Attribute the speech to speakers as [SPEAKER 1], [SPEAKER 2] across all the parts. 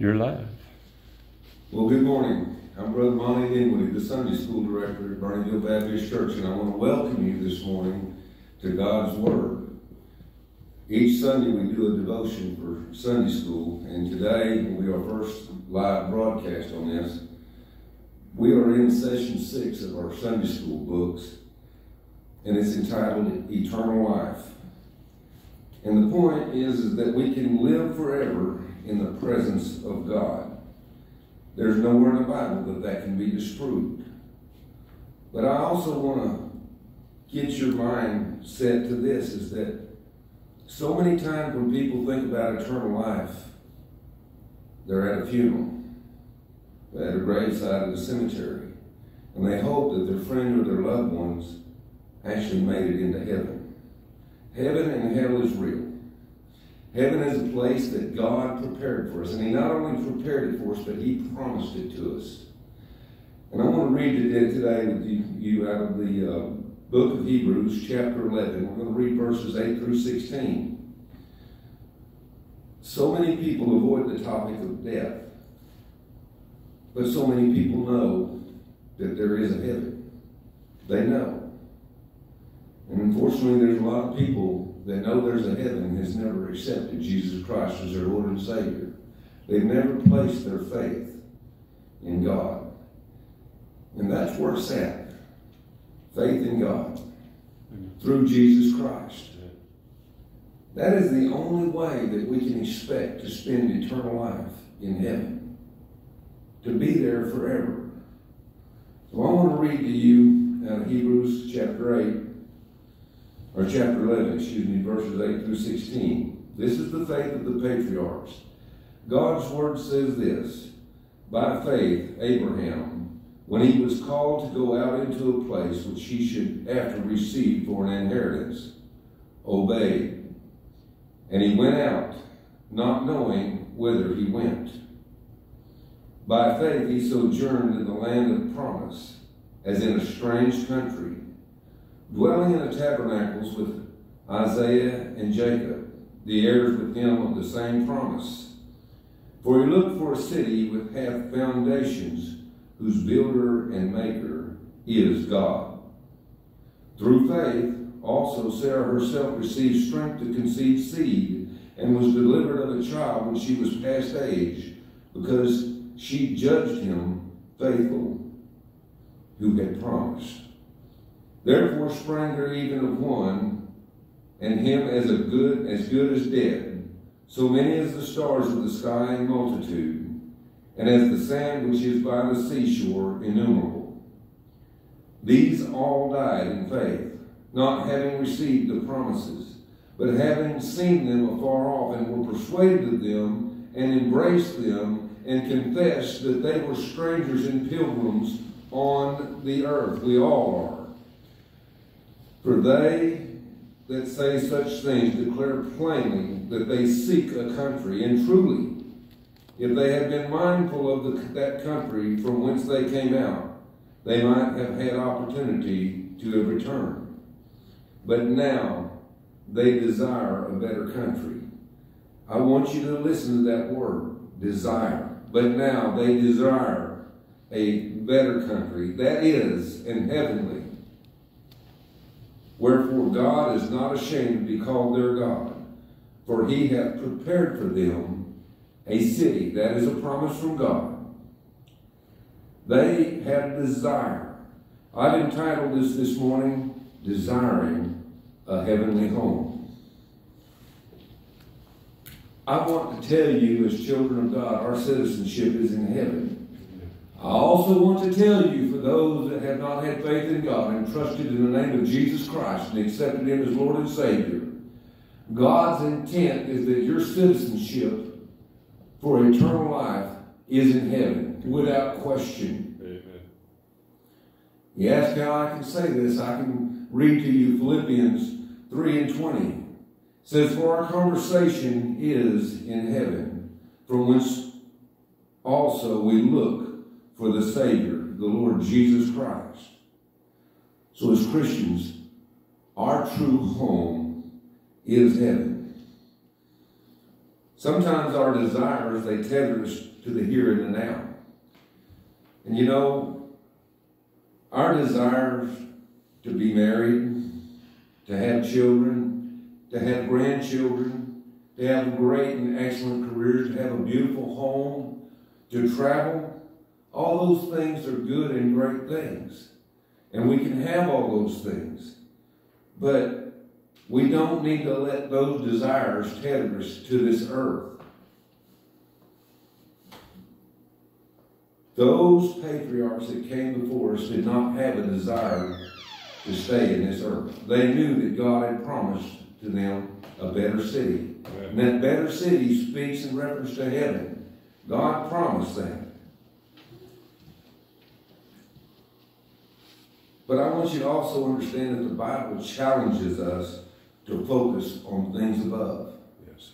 [SPEAKER 1] You're live.
[SPEAKER 2] Well, good morning. I'm Brother Monte Dinwiddie, the Sunday School Director at Burneyville Baptist Church, and I want to welcome you this morning to God's Word. Each Sunday we do a devotion for Sunday School, and today will be our first live broadcast on this. We are in session six of our Sunday School books, and it's entitled Eternal Life. And the point is, is that we can live forever in the presence of God. There's nowhere in the Bible that that can be disproved. But I also want to get your mind set to this is that so many times when people think about eternal life, they're at a funeral, they're at a graveside of the cemetery, and they hope that their friend or their loved ones actually made it into heaven. Heaven and hell is real. Heaven is a place that God prepared for us. And He not only prepared it for us, but He promised it to us. And I want to read it today with you, out of the uh, book of Hebrews, chapter 11. We're going to read verses 8 through 16. So many people avoid the topic of death, but so many people know that there is a heaven. They know. And unfortunately, there's a lot of people that know there's a heaven has never accepted Jesus Christ as their Lord and Savior. They've never placed their faith in God. And that's where it's at. Faith in God through Jesus Christ. That is the only way that we can expect to spend eternal life in heaven. To be there forever. So I want to read to you out of Hebrews chapter 8, or chapter 11, excuse me, verses 8 through 16. This is the faith of the patriarchs. God's word says this By faith, Abraham, when he was called to go out into a place which he should after receive for an inheritance, obeyed. And he went out, not knowing whither he went. By faith, he sojourned in the land of promise, as in a strange country dwelling in the tabernacles with Isaac and Jacob, the heirs with him of the same promise. For he looked for a city with hath foundations, whose builder and maker is God. Through faith, also Sarah herself received strength to conceive seed, and was delivered of a child when she was past age, because she judged him faithful who had promised. Therefore sprang there even of one, and him as a good as good as dead, so many as the stars of the sky in multitude, and as the sand which is by the seashore innumerable. These all died in faith, not having received the promises, but having seen them afar off, and were persuaded of them, and embraced them, and confessed that they were strangers and pilgrims on the earth. We all are. For they that say such things declare plainly that they seek a country, and truly, if they had been mindful of the, that country from whence they came out, they might have had opportunity to have returned. But now they desire a better country. I want you to listen to that word, desire. But now they desire a better country, that is, an heavenly Wherefore God is not ashamed to be called their God, for he hath prepared for them a city. That is a promise from God. They have desire. I've entitled this this morning, Desiring a Heavenly Home. I want to tell you, as children of God, our citizenship is in heaven. I also want to tell you, for those that have not had faith in God and trusted in the name of Jesus Christ and accepted Him as Lord and Savior, God's intent is that your citizenship for eternal life is in heaven, without question. Amen. You ask how I can say this, I can read to you Philippians 3 and 20. It says, For our conversation is in heaven, from whence also we look for the Savior, the Lord Jesus Christ. So, as Christians, our true home is heaven. Sometimes our desires, they tether us to the here and the now. And you know, our desires to be married, to have children, to have grandchildren, to have great and excellent careers, to have a beautiful home, to travel, all those things are good and great things. And we can have all those things. But we don't need to let those desires tether us to this earth. Those patriarchs that came before us did not have a desire to stay in this earth. They knew that God had promised to them a better city. And that better city speaks in reference to heaven. God promised that. But I want you to also understand that the Bible challenges us to focus on things above.
[SPEAKER 1] Yes.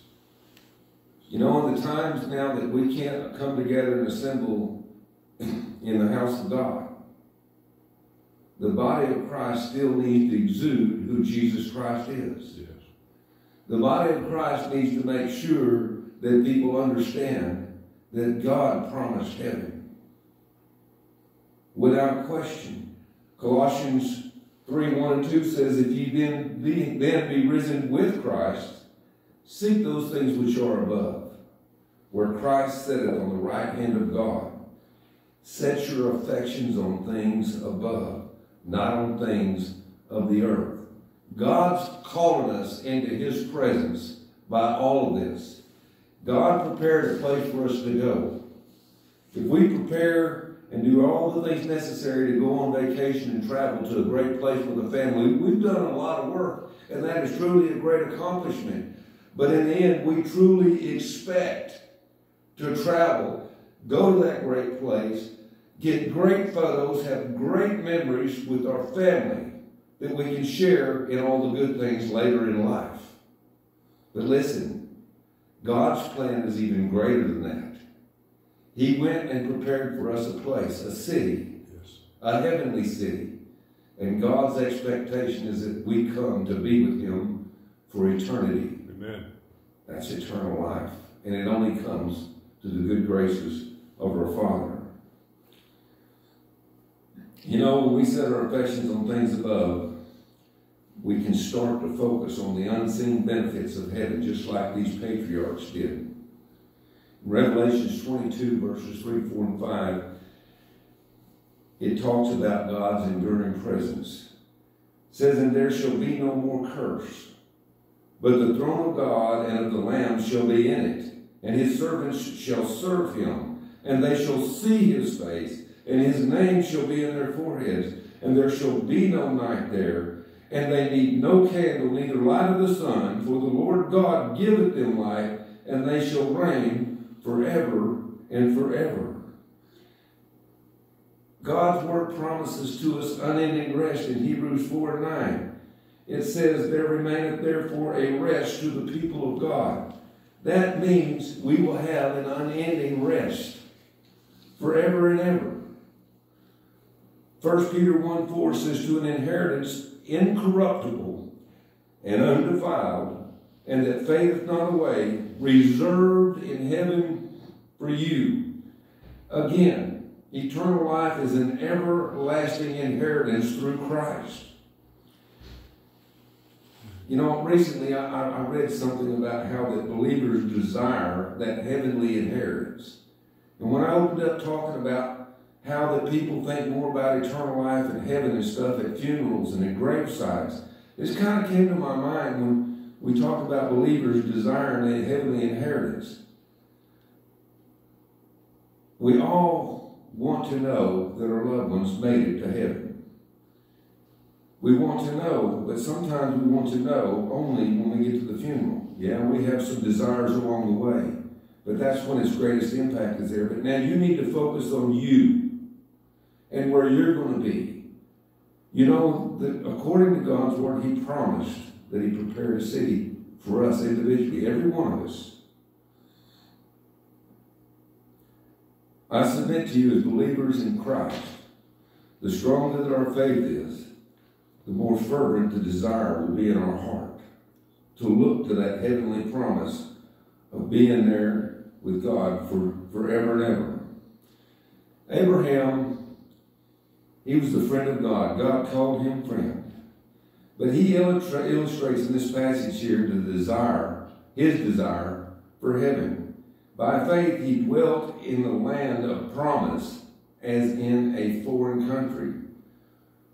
[SPEAKER 2] You know, in the times now that we can't come together and assemble in the house of God, the body of Christ still needs to exude who Jesus Christ is.
[SPEAKER 1] Yes.
[SPEAKER 2] The body of Christ needs to make sure that people understand that God promised heaven. Without question. Colossians 3 1 and 2 says, If ye then be, then be risen with Christ, seek those things which are above, where Christ sitteth on the right hand of God. Set your affections on things above, not on things of the earth. God's calling us into his presence by all of this. God prepared a place for us to go. If we prepare and do all the things necessary to go on vacation and travel to a great place with a family. We've done a lot of work, and that is truly a great accomplishment. But in the end, we truly expect to travel, go to that great place, get great photos, have great memories with our family that we can share in all the good things later in life. But listen, God's plan is even greater than that. He went and prepared for us a place, a city,
[SPEAKER 1] Yes.
[SPEAKER 2] a heavenly city. And God's expectation is that we come to be with Him for eternity.
[SPEAKER 1] Amen.
[SPEAKER 2] That's eternal life. And it only comes to the good graces of our Father. You know, when we set our affections on things above, we can start to focus on the unseen benefits of heaven, just like these patriarchs did. Revelations 22, verses 3, 4, and 5, it talks about God's enduring presence. It says, And there shall be no more curse, but the throne of God and of the Lamb shall be in it, and his servants shall serve him, and they shall see his face, and his name shall be in their foreheads, and there shall be no night there, and they need no candle, neither light of the sun, for the Lord God giveth them light, and they shall reign forever and forever. God's word promises to us unending rest in Hebrews 4 and 9. It says, There remaineth therefore a rest to the people of God. That means we will have an unending rest forever and ever. 1 Peter 1 4 says, To an inheritance incorruptible and undefiled, and that fadeth not away, reserved in heaven for you. Again, eternal life is an everlasting inheritance through Christ. You know, recently I, I read something about how that believers desire that heavenly inheritance. And when I opened up talking about how that people think more about eternal life and heaven and stuff at funerals and at gravesites, this kind of came to my mind when we talk about believers desiring a heavenly inheritance. We all want to know that our loved ones made it to heaven. We want to know, but sometimes we want to know only when we get to the funeral. Yeah, we have some desires along the way, but that's when its greatest impact is there. But now you need to focus on you and where you're going to be. You know that according to God's word, He promised that He prepared a city for us individually, every one of us. I submit to you as believers in Christ, the stronger that our faith is, the more fervent the desire will be in our heart to look to that heavenly promise of being there with God for forever and ever. Abraham, he was the friend of God. God called him friend. But he illustra- illustrates in this passage here the desire, his desire for heaven. By faith, he dwelt in the land of promise as in a foreign country.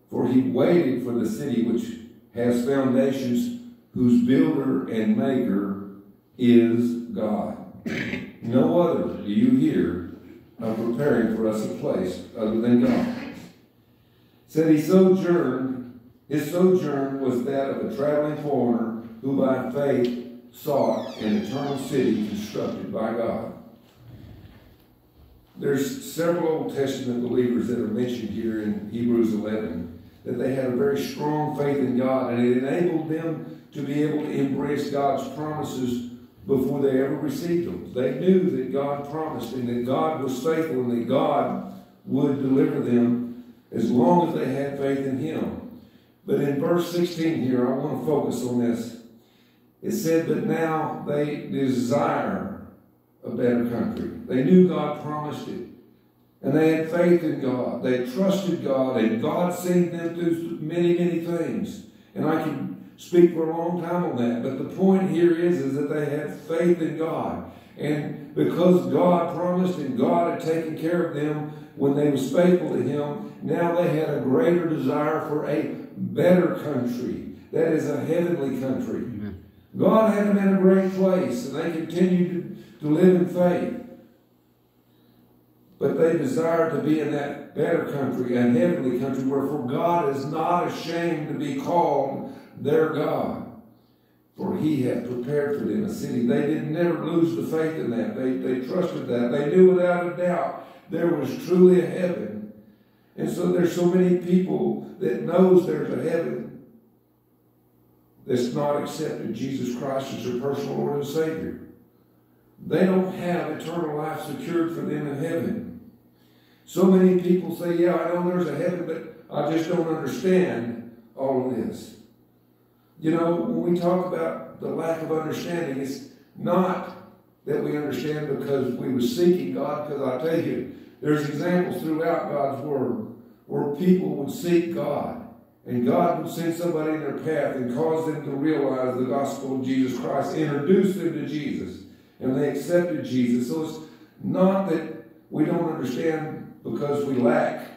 [SPEAKER 2] For he waited for the city which has foundations, whose builder and maker is God. No other do you hear of preparing for us a place other than God. Said he sojourned, his sojourn was that of a traveling foreigner who by faith sought an eternal city constructed by God. There's several Old Testament believers that are mentioned here in Hebrews 11 that they had a very strong faith in God and it enabled them to be able to embrace God's promises before they ever received them. They knew that God promised and that God was faithful and that God would deliver them as long as they had faith in Him. But in verse 16 here, I want to focus on this. It said, But now they desire a better country. They knew God promised it. And they had faith in God. They trusted God, and God sent them through many, many things. And I can speak for a long time on that. But the point here is, is that they had faith in God. And because God promised and God had taken care of them when they was faithful to Him, now they had a greater desire for a better country. That is a heavenly country. Amen. God had them in a great place, and they continued to, to live in faith. But they desired to be in that better country, a heavenly country, wherefore God is not ashamed to be called their God. For he had prepared for them a city. They did never lose the faith in that. They, they trusted that. They knew without a doubt there was truly a heaven. And so there's so many people that knows there's a heaven that's not accepted Jesus Christ as their personal Lord and Savior. They don't have eternal life secured for them in heaven. So many people say, yeah, I know there's a heaven, but I just don't understand all of this. You know, when we talk about the lack of understanding, it's not that we understand because we were seeking God, because I tell you, there's examples throughout God's Word where people would seek God, and God would send somebody in their path and cause them to realize the gospel of Jesus Christ, introduce them to Jesus, and they accepted Jesus. So it's not that we don't understand because we lack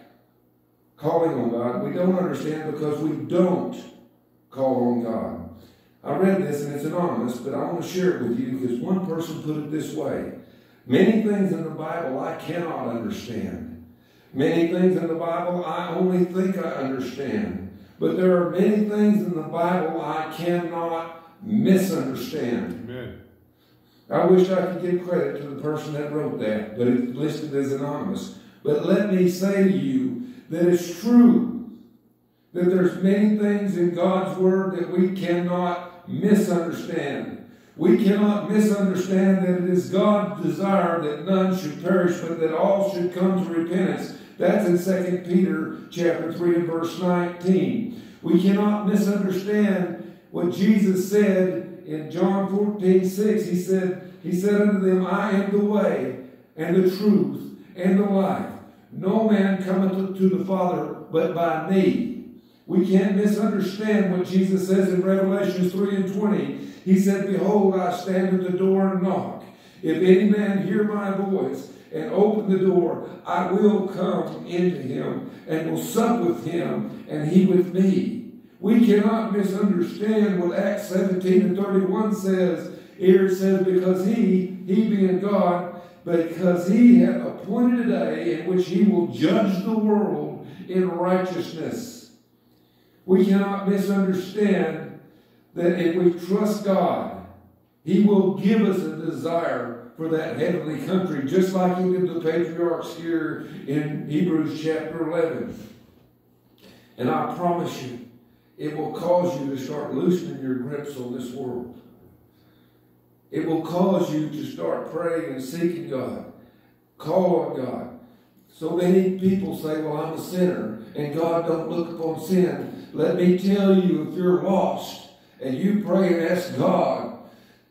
[SPEAKER 2] calling on God. We don't understand because we don't call on God. I read this and it's anonymous, but I want to share it with you because one person put it this way. Many things in the Bible I cannot understand. Many things in the Bible I only think I understand. But there are many things in the Bible I cannot misunderstand. Amen. I wish I could give credit to the person that wrote that, but it's listed as anonymous. But let me say to you that it's true that there's many things in God's Word that we cannot misunderstand. We cannot misunderstand that it is God's desire that none should perish, but that all should come to repentance. That's in 2 Peter chapter 3 and verse 19. We cannot misunderstand what Jesus said in John 14, 6. He said, He said unto them, I am the way and the truth and the life. No man cometh to the Father but by me. We can't misunderstand what Jesus says in Revelation 3 and 20. He said, Behold, I stand at the door and knock. If any man hear my voice and open the door, I will come into him and will sup with him and he with me. We cannot misunderstand what Acts 17 and 31 says. Here it says, Because he, he being God, because he hath appointed a day in which he will judge the world in righteousness we cannot misunderstand that if we trust God, He will give us a desire for that heavenly country, just like He did the patriarchs here in Hebrews chapter 11. And I promise you, it will cause you to start loosening your grips on this world. It will cause you to start praying and seeking God. Call on God. So many people say, well, I'm a sinner, and God don't look upon sin. Let me tell you, if you're lost and you pray and ask God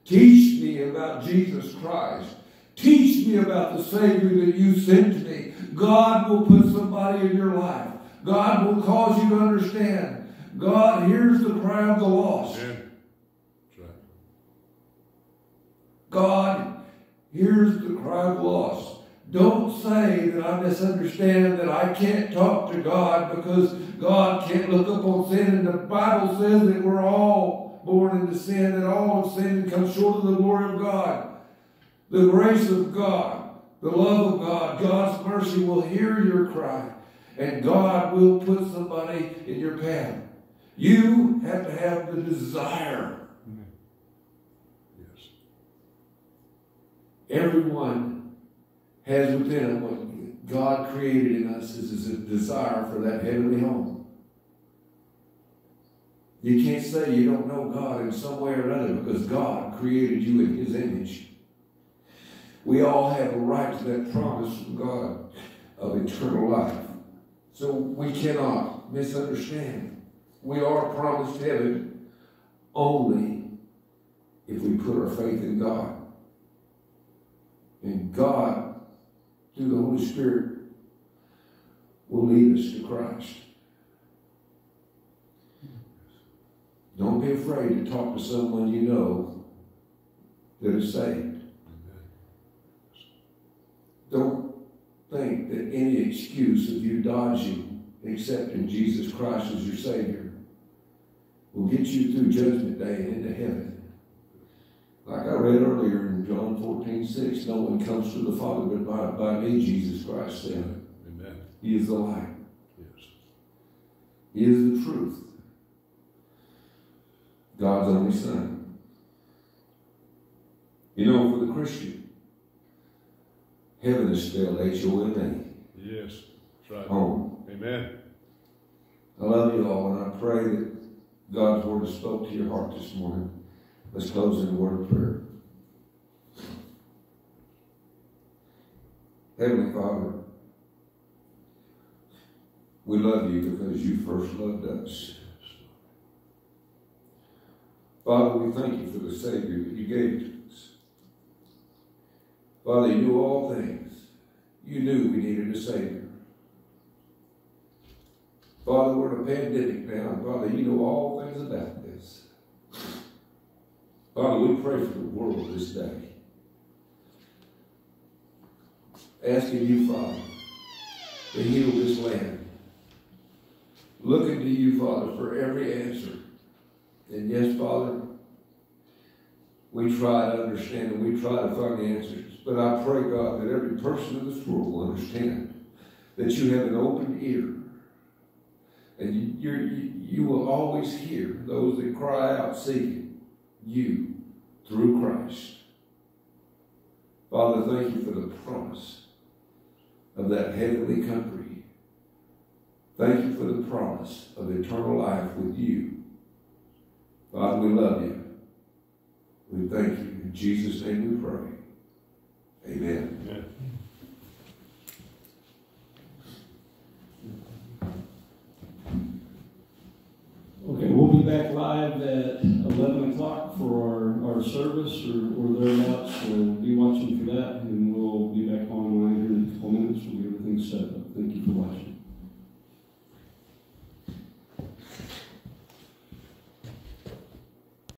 [SPEAKER 2] Teach me about Jesus Christ. Teach me about the Savior that you sent to me. God will put somebody in your life. God will cause you to understand. God hears the cry of the lost.
[SPEAKER 1] That's right.
[SPEAKER 2] God hears the cry of the lost. Don't say that I misunderstand, that I can't talk to God because God can't look up on sin. And the Bible says that we're all born into sin, and all have sinned and come short of the glory of God. The grace of God, the love of God, God's mercy will hear your cry, and God will put somebody in your path. You have to have the desire.
[SPEAKER 1] Yes.
[SPEAKER 2] Everyone has within what God created in us is a desire for that heavenly home. You can't say you don't know God in some way or another because God created you in His image. We all have a right to that promise from God of eternal life. So we cannot misunderstand. We are promised heaven only if we put our faith in God. And God, through the Holy Spirit, will lead us to Christ. Don't be afraid to talk to someone you know that is saved. Don't think that any excuse of you dodging accepting Jesus Christ as your Savior will get you through judgment day and into heaven. Like I read earlier in John 14, 6, no one comes to the Father but by, by me, Jesus Christ said.
[SPEAKER 1] Amen.
[SPEAKER 2] He is the light.
[SPEAKER 1] Yes.
[SPEAKER 2] He is the truth. God's only Son. You know, for the Christian, heaven is spelled H-O-M-A.
[SPEAKER 1] Yes. That's right.
[SPEAKER 2] Home.
[SPEAKER 1] Amen.
[SPEAKER 2] I love you all, and I pray that God's word has spoke to your heart this morning. Let's close in a word of prayer. Heavenly Father, we love you because you first loved us. Father, we thank you for the Savior that you gave to us. Father, you knew all things. You knew we needed a Savior. Father, we're in a pandemic now, Father, you know all things about this. Father, we pray for the world this day. Asking you, Father, to heal this land. Looking to you, Father, for every answer. And yes, Father, we try to understand and we try to find the answers. But I pray, God, that every person in this world will understand that you have an open ear. And you, you, you will always hear those that cry out seeking you through Christ. Father, thank you for the promise of that heavenly country. Thank you for the promise of eternal life with you. Father, we love you. We thank you. In Jesus' name we pray. Amen.
[SPEAKER 1] Amen.
[SPEAKER 3] Okay, we'll be back live at eleven o'clock for our, our service or, or